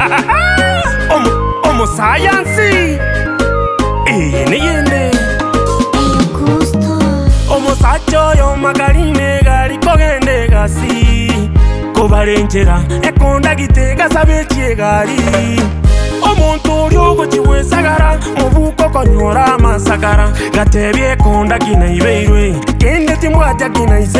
omosayansi ene yene omosachoyo magaline galikogende gasi kobarenchera ekondagite gasabechie gari omonto ori ogochiwesagara mobuko konyora masagara gatebie ekondagi naibeirwe kende timbwajagi naise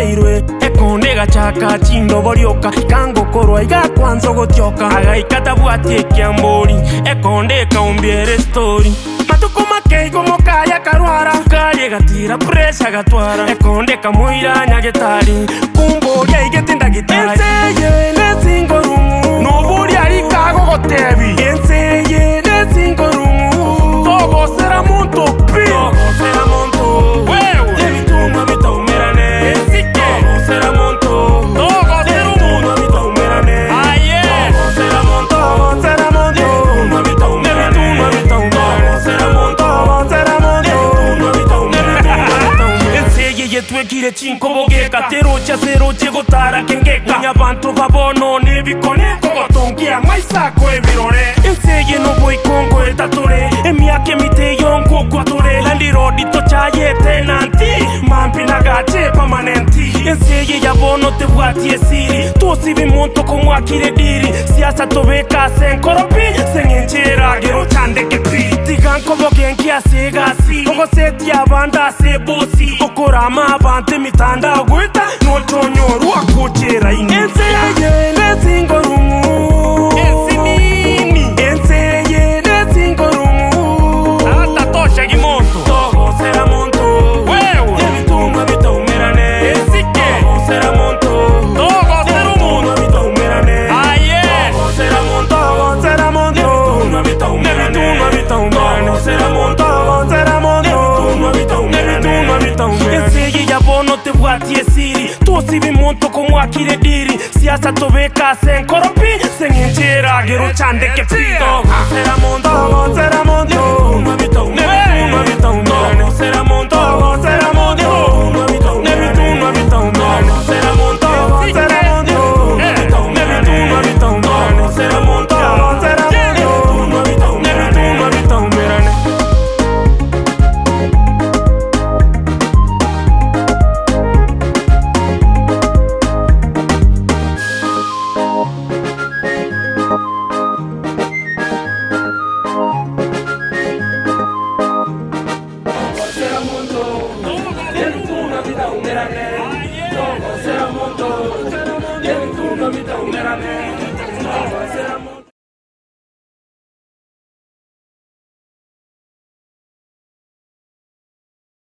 ndaka kango ryoka kangokorwa igakwanza okotyoka agaikata bwatiekya mbori ekonde ekaumbiere stori matuko makeigo mokaya karwara kari egatira puresha gatwara ekonde kamoiranya getari Bashire chinkobogeka terocha seroche gotara kengeka Munyabantu babonone bikone Kogotungia maisako ebirore Enseye no boikongo etatore Emyaka emite yonko kwatore Landirodi tochayete nanti Mampi nagache permanenti Enseye yabono tebwatie siri Tuosi bimonto komwakire diri Siasa tobeka senkoropi Sengenjera gero chandeke pi Tigankobogenki asigasi Ogosetia banda sebo kurama abantu imitanda kusivi moto kumwakire diri siasa tobeka senkoropi senginjera gero chandeke pidoeramondoo